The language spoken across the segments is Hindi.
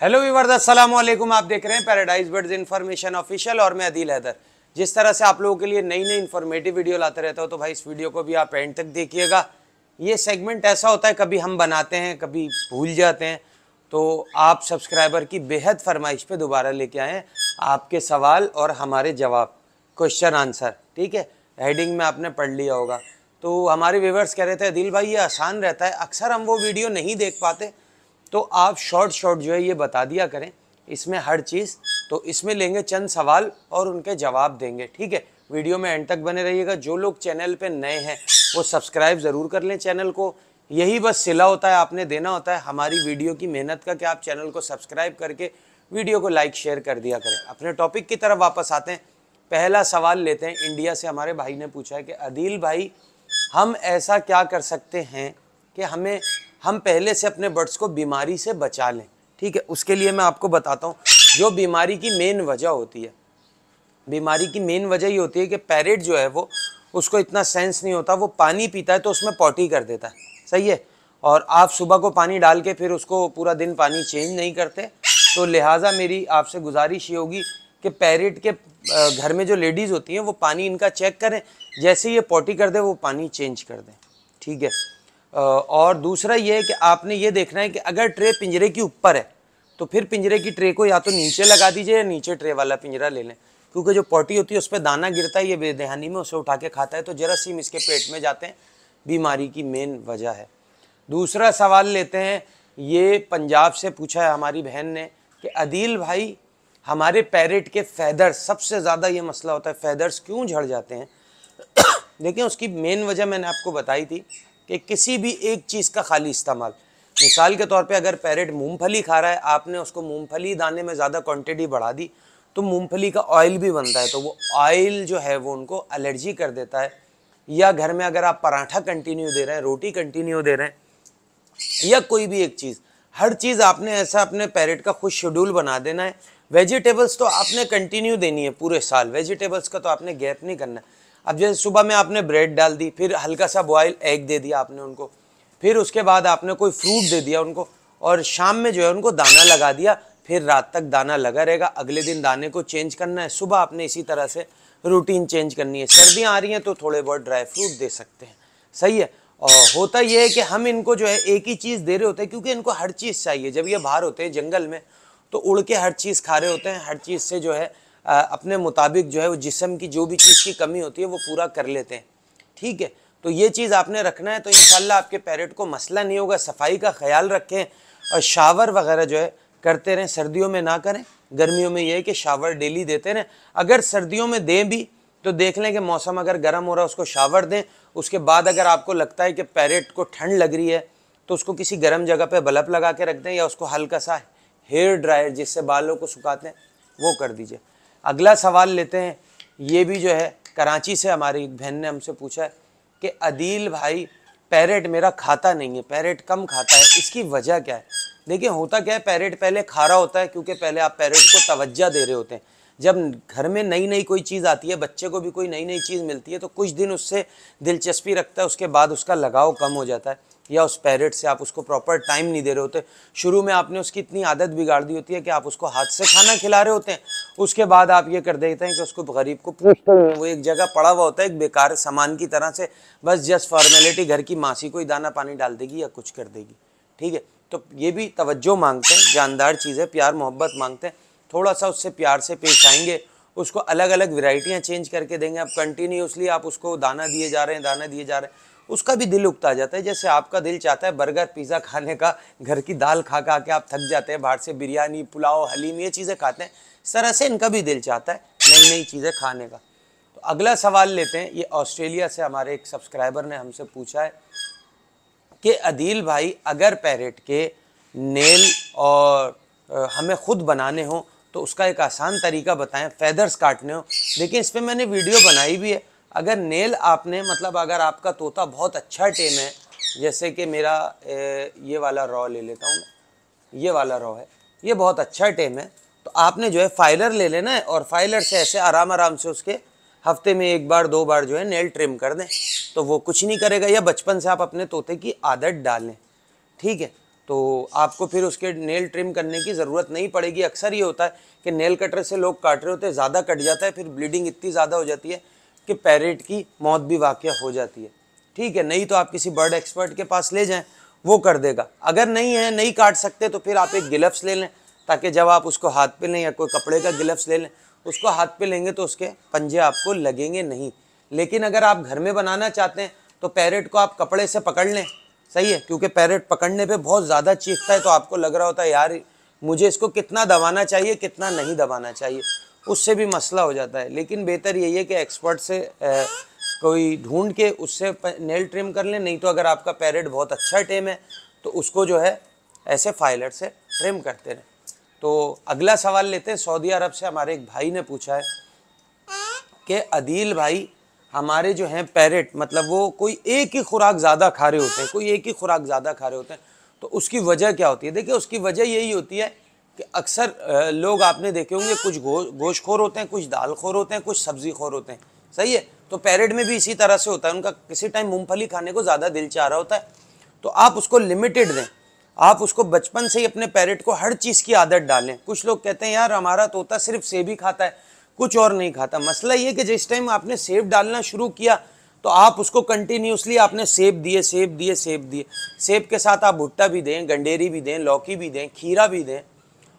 हेलो विवर्द अस्सलाम वालेकुम आप देख रहे हैं पैराडाइज बर्ड्स इन्फॉर्मेशन ऑफिशियल और मैं अदील हैदर जिस तरह से आप लोगों के लिए नई नई इन्फॉर्मेटिव वीडियो लाते रहता हूँ तो भाई इस वीडियो को भी आप एंड तक देखिएगा। ये सेगमेंट ऐसा होता है, कभी हम बनाते हैं, कभी भूल जाते हैं। तो आप सब्सक्राइबर की बेहद फरमाइश पे दोबारा लेके आए आपके सवाल और हमारे जवाब क्वेश्चन आंसर ठीक है? हेडिंग में आपने पढ़ लिया होगा। तो हमारे व्यूवर्स कह रहे थे दिल भाई, ये आसान रहता है। अक्सर हम वो वीडियो नहीं देख पाते तो आप शॉर्ट शॉर्ट जो है ये बता दिया करें। इसमें हर चीज़ तो इसमें लेंगे चंद सवाल और उनके जवाब देंगे, ठीक है? वीडियो में एंड तक बने रहिएगा। जो लोग चैनल पे नए हैं, वो सब्सक्राइब ज़रूर कर लें चैनल को। यही बस सिला होता है, आपने देना होता है। हमारी वीडियो की मेहनत का कि आप चैनल को सब्सक्राइब करके वीडियो को लाइक शेयर कर दिया करें। अपने टॉपिक की तरफ़ वापस आते हैं। पहला सवाल लेते हैं। इंडिया से हमारे भाई ने पूछा है कि, अदील भाई, हम ऐसा क्या कर सकते हैं कि हमें हम पहले से अपने बर्ड्स को बीमारी से बचा लें। ठीक है, उसके लिए मैं आपको बताता हूँ, जो बीमारी की मेन वजह होती है, बीमारी की मेन वजह ये होती है कि पैरेट जो है वो, उसको इतना सेंस नहीं होता, वो पानी पीता है तो उसमें पॉटी कर देता है। सही है? और आप सुबह को पानी डाल के फिर उसको पूरा दिन पानी चेंज नहीं करते तो लिहाजा मेरी आपसे गुजारिश ये होगी कि पैरेट के घर में जो लेडीज़ होती हैं, वो पानी इनका चेक करें, जैसे ही ये पॉटी कर दे, वो पानी चेंज कर दें। ठीक है? और दूसरा ये है कि आपने ये देखना है कि अगर ट्रे पिंजरे के ऊपर है तो फिर पिंजरे की ट्रे को या तो नीचे लगा दीजिए या नीचे ट्रे वाला पिंजरा ले लें। क्योंकि जो पॉटी होती है, उस पर दाना गिरता है, ये बेदहानी में उसे उठा के खाता है तो जरासीम इसके पेट में जाते हैं। बीमारी की मेन वजह है। दूसरा सवाल लेते हैं, ये पंजाब से पूछा है हमारी बहन ने कि अदील भाई, हमारे पैरेट के फैदर्स सबसे ज़्यादा ये मसला होता है फैदर्स क्यों झड़ जाते हैं? देखिए, उसकी मेन वजह मैंने आपको बताई थी। कि किसी भी एक चीज़ का खाली इस्तेमाल। मिसाल के तौर पे अगर पैरेट मूंगफली खा रहा है, आपने उसको मूंगफली दाने में ज़्यादा क्वांटिटी बढ़ा दी तो मूंगफली का ऑयल भी बनता है तो वो ऑयल जो है वो उनको एलर्जी कर देता है। या घर में अगर आप पराठा कंटिन्यू दे रहे हैं, रोटी कंटिन्यू दे रहे हैं, या कोई भी एक चीज़, हर चीज़ आपने ऐसा अपने पैरेट का खुद शेड्यूल बना देना है। वेजिटेबल्स तो आपने कंटिन्यू देनी है पूरे साल वेजिटेबल्स का तो आपने गैप नहीं करना है। अब जैसे सुबह में आपने ब्रेड डाल दी, फिर हल्का सा बॉयल एग दे दिया आपने उनको, फिर उसके बाद आपने कोई फ्रूट दे दिया उनको, और शाम में जो है उनको दाना लगा दिया, फिर रात तक दाना लगा रहेगा, अगले दिन दाने को चेंज करना है। सुबह आपने इसी तरह से रूटीन चेंज करनी है। सर्दियाँ आ रही हैं तो थोड़े बहुत ड्राई फ्रूट दे सकते हैं। सही है? और होता यह है कि हम इनको जो है एक ही चीज़ दे रहे होते हैं, क्योंकि इनको हर चीज़ चाहिए। जब ये बाहर होते हैं जंगल में तो उड़ के हर चीज़ खा रहे होते हैं, हर चीज़ से जो है अपने मुताबिक जो है वो जिसम की जो भी चीज़ की कमी होती है, वो पूरा कर लेते हैं। ठीक है? तो ये चीज़ आपने रखना है तो इन आपके पैरेट को मसला नहीं होगा, सफ़ाई का ख्याल रखें और शावर वगैरह जो है करते रहें। सर्दियों में ना करें, गर्मियों में ये है कि शावर डेली देते रहें। अगर सर्दियों में दें भी तो देख लें कि मौसम अगर गर्म हो रहा है, उसको शावर दें। उसके बाद अगर आपको लगता है कि पैरेट को ठंड लग रही है तो उसको किसी गर्म जगह पे बल्ब लगा के रख दें या उसको हल्का सा हेयर ड्रायर जिससे बालों को सुखाते हैं, वो कर दीजिए। अगला सवाल लेते हैं। ये भी जो है, कराची से हमारी बहन ने हमसे पूछा है कि अदील भाई, पैरेट मेरा खाता नहीं है, पैरेट कम खाता है, इसकी वजह क्या है? देखिए, होता क्या है, पैरेट पहले खा रहा होता है क्योंकि पहले आप पैरेट को तवज्जा दे रहे होते हैं। जब घर में नई नई कोई चीज़ आती है, बच्चे को भी कोई नई नई चीज़ मिलती है तो कुछ दिन उससे दिलचस्पी रखता है, उसके बाद उसका लगाव कम हो जाता है, या उस पैरेट से आप उसको प्रॉपर टाइम नहीं दे रहे होते। शुरू में आपने उसकी इतनी आदत बिगाड़ दी होती है कि आप उसको हाथ से खाना खिला रहे होते हैं, उसके बाद आप ये कर देते हैं कि उसको गरीब को पूछते हैं वो एक जगह पड़ा हुआ होता है, एक बेकार सामान की तरह से, बस जस्ट फॉर्मेलिटी घर की मासी को ही दाना पानी डाल देगी या कुछ कर देगी, ठीक है? तो ये भी तवज्जो मांगते हैं, जानदार चीज़ है, प्यार, मोहब्बत मांगते हैं। थोड़ा सा उससे प्यार से पेश आएँगे, उसको अलग अलग वेराइटियाँ चेंज करके देंगे। आप कंटिन्यूसली आप उसको दाना दिए जा रहे हैं, दाना दिए जा रहे हैं, उसका भी दिल उगता जाता है। जैसे आपका दिल चाहता है बर्गर, पिज़्ज़ा खाने का, घर की दाल खा खा के आप थक जाते हैं, बाहर से बिरयानी, पुलाव, हलीम, ये चीज़ें खाते हैं, इस तरह से इनका भी दिल चाहता है नई नई चीज़ें खाने का। तो अगला सवाल लेते हैं, ये ऑस्ट्रेलिया से हमारे एक सब्सक्राइबर ने हमसे पूछा है कि अदील भाई, अगर पैरेट के नेल और हमें ख़ुद बनाने हो तो उसका एक आसान तरीका बताएँ फैदर्स काटने हो। देखिए इस पर मैंने वीडियो बनाई भी है। अगर नेल आपने मतलब अगर आपका तोता बहुत अच्छा टेम है जैसे कि मेरा ए, ये वाला रॉ ले लेता हूँ मैं। ये वाला रॉ है। ये बहुत अच्छा टेम है। तो आपने जो है फाइलर ले लेना है और फाइलर से ऐसे आराम आराम से उसके हफ़्ते में एक बार दो बार जो है नेल ट्रिम कर दें। तो वो कुछ नहीं करेगा। या बचपन से आप अपने तोते की आदत डालें ठीक है? तो आपको फिर उसके नेल ट्रिम करने की ज़रूरत नहीं पड़ेगी। अक्सर ये होता है कि नेल कटर से लोग काट रहे होते हैं, ज़्यादा कट जाता है, फिर ब्लीडिंग इतनी ज़्यादा हो जाती है कि पैरेट की मौत भी वाक़ हो जाती है। ठीक है, नहीं तो आप किसी बर्ड एक्सपर्ट के पास ले जाएँ, वो कर देगा। अगर नहीं है, नहीं काट सकते तो फिर आप एक गिलफ्स ले लें, ताकि जब आप उसको हाथ पे लें या कोई कपड़े का गिलफ्स ले लें, उसको हाथ पे लेंगे तो उसके पंजे आपको लगेंगे नहीं। लेकिन अगर आप घर में बनाना चाहते हैं तो पैरेट को आप कपड़े से पकड़ लें सही है क्योंकि पैरेट पकड़ने पे बहुत ज़्यादा चीखता है तो आपको लग रहा होता है यार मुझे इसको कितना दबाना चाहिए कितना नहीं दबाना चाहिए? उससे भी मसला हो जाता है। लेकिन बेहतर यही है कि एक्सपर्ट से ए, कोई ढूंढ के उससे नेल ट्रिम कर लें। नहीं तो अगर आपका पैरेट बहुत अच्छा टेम है तो उसको जो है ऐसे फाइलर से ट्रिम करते रहें। तो अगला सवाल लेते हैं। सऊदी अरब से हमारे एक भाई ने पूछा है कि अदील भाई हमारे जो हैं पैरेट मतलब वो कोई एक ही खुराक ज़्यादा खा रहे होते हैं, कोई एक ही खुराक ज़्यादा खा रहे होते हैं तो उसकी वजह क्या होती है? देखिए, उसकी वजह यही होती है कि अक्सर लोग आपने देखे होंगे, कुछ गो गोश्त खोर होते हैं, कुछ दाल खोर होते हैं, कुछ सब्ज़ी खोर होते हैं। सही है? तो पैरेट में भी इसी तरह से होता है, उनका किसी टाइम मूँगफली खाने को ज़्यादा दिल चाह रहा होता है। तो आप उसको लिमिटेड दें, आप उसको बचपन से ही अपने पैरेट को हर चीज़ की आदत डालें। कुछ लोग कहते हैं, यार, हमारा तोता सिर्फ़ सेब ही खाता है। कुछ और नहीं खाता। मसला ये कि जिस टाइम आपने सेब डालना शुरू किया तो आप उसको कंटिन्यूसली आपने सेब दिए सेब दिए सेब दिए। सेब के साथ आप भुट्टा भी दें, गंडेरी भी दें, लौकी भी दें, खीरा भी दें,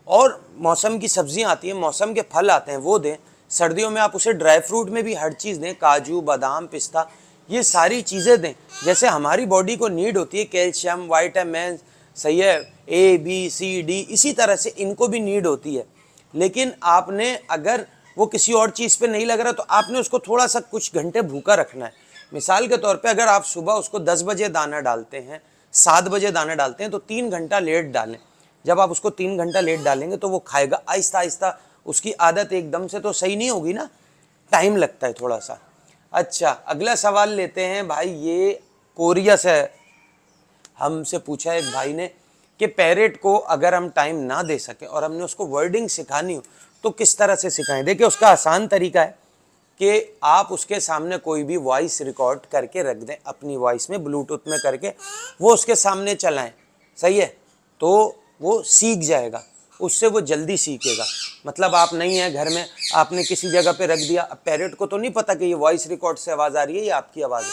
और मौसम की सब्ज़ियाँ आती हैं, मौसम के फल आते हैं, वो दें। सर्दियों में आप उसे ड्राई फ्रूट में भी हर चीज़ दें, काजू, बादाम, पिस्ता, ये सारी चीज़ें दें। जैसे हमारी बॉडी को नीड होती है कैल्शियम वाइटामिन सही है ए बी सी डी इसी तरह से इनको भी नीड होती है। लेकिन आपने अगर वो किसी और चीज़ पे नहीं लग रहा तो आपने उसको थोड़ा सा कुछ घंटे भूखा रखना है। मिसाल के तौर पे अगर आप सुबह उसको दस बजे दाना डालते हैं, सात बजे दाना डालते हैं तो तीन घंटा लेट डालें। जब आप उसको तीन घंटा लेट डालेंगे तो वो खाएगा। आहिस्ता आहिस्ता उसकी आदत एकदम से तो सही नहीं होगी ना? टाइम लगता है थोड़ा सा। अच्छा अगला सवाल लेते हैं, भाई, ये कोरिया से हमसे पूछा एक भाई ने कि पैरेट को अगर हम टाइम ना दे सकें और हमने उसको वर्डिंग सिखानी हो तो किस तरह से सिखाएँ? देखिए, उसका आसान तरीका है कि आप उसके सामने कोई भी वॉइस रिकॉर्ड करके रख दें, अपनी वॉइस में ब्लूटूथ में करके, वो उसके सामने चलाएँ। सही है? तो वो सीख जाएगा। उससे वो जल्दी सीखेगा। मतलब आप नहीं हैं घर में, आपने किसी जगह पे रख दिया, अब पेरेंट को तो नहीं पता कि ये वॉइस रिकॉर्ड से आवाज़ आ रही है या आपकी आवाज़ है।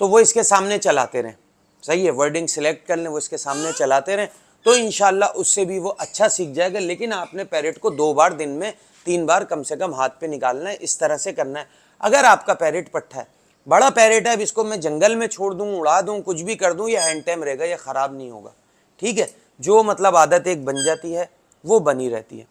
तो वो इसके सामने चलाते रहें। सही है? वर्डिंग सिलेक्ट कर लें, वो इसके सामने चलाते रहें। तो इन उससे भी वो अच्छा सीख जाएगा, लेकिन आपने पैरेट को दो बार दिन में तीन बार कम से कम हाथ पे निकालना है, इस तरह से करना है। अगर आपका पैरेट पट्टा है, बड़ा पैरेट है, अब इसको मैं जंगल में छोड़ दूँ, उड़ा दूँ, कुछ भी कर दूँ, या हैंड टाइम रहेगा, या ख़राब नहीं होगा। ठीक है? जो मतलब आदत एक बन जाती है, वो बनी रहती है।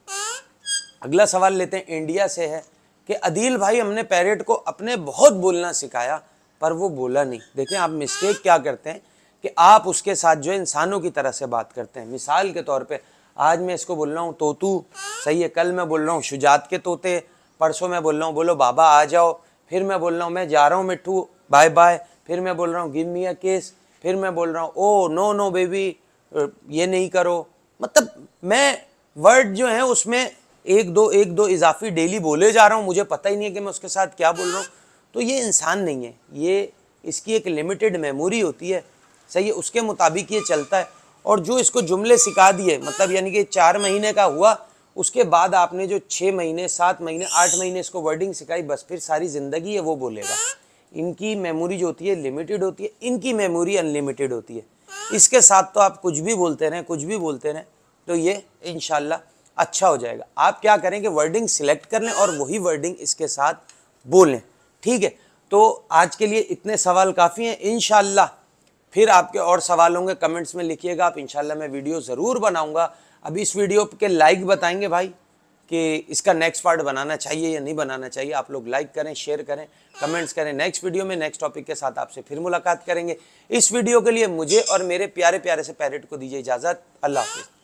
अगला सवाल लेते हैं इंडिया से है कि अदील भाई हमने पैरेट को अपने बहुत बोलना सिखाया, पर वो बोला नहीं। देखें आप मिस्टेक क्या करते हैं? कि आप उसके साथ जो इंसानों की तरह से बात करते हैं। मिसाल के तौर पे, आज मैं इसको बोल रहा हूँ, तोतू। सही है, कल मैं बोल रहा हूँ, शुजात के तोते। परसों मैं बोल रहा हूँ, बोलो, बाबा, आ जाओ। फिर मैं बोल रहा हूँ, मैं जा रहा हूँ, मिट्टू, बाय बाय। फिर मैं बोल रहा हूँ, गिव मी अ केस। फिर मैं बोल रहा हूँ, ओ, नो नो, बेबी ये नहीं करो। मतलब मैं, वर्ड जो है, उसमें एक दो एक दो इजाफी डेली बोले जा रहा हूँ। मुझे पता ही नहीं है कि मैं उसके साथ क्या बोल रहा हूँ। तो ये इंसान नहीं है। ये, इसकी एक लिमिटेड मेमोरी होती है। सही है, उसके मुताबिक ये चलता है। और जो इसको जुमले सिखा दिए मतलब यानी कि चार महीने का हुआ, उसके बाद आपने जो छः महीने, सात महीने, आठ महीने इसको वर्डिंग सिखाई, बस फिर सारी ज़िंदगी है, वो बोलेगा। इनकी मेमोरी जो होती है लिमिटेड होती है, इनकी मेमोरी अनलिमिटेड होती है। इसके साथ तो आप कुछ भी बोलते रहें, कुछ भी बोलते रहें तो ये इन अच्छा हो जाएगा। आप क्या करें कि वर्डिंग सिलेक्ट कर लें और वही वर्डिंग इसके साथ बोलें ठीक है तो आज के लिए इतने सवाल काफ़ी हैं। इन फिर आपके और सवाल होंगे, कमेंट्स में लिखिएगा, आप इंशाल्लाह मैं वीडियो ज़रूर बनाऊँगा। अभी इस वीडियो के लाइक बताएँगे भाई कि इसका नेक्स्ट पार्ट बनाना चाहिए या नहीं बनाना चाहिए। आप लोग लाइक करें शेयर करें कमेंट्स करें। नेक्स्ट वीडियो में नेक्स्ट टॉपिक के साथ आपसे फिर मुलाकात करेंगे। इस वीडियो के लिए मुझे और मेरे प्यारे प्यारे से पैरेट को दीजिए इजाज़त। अल्लाह हाफिज़।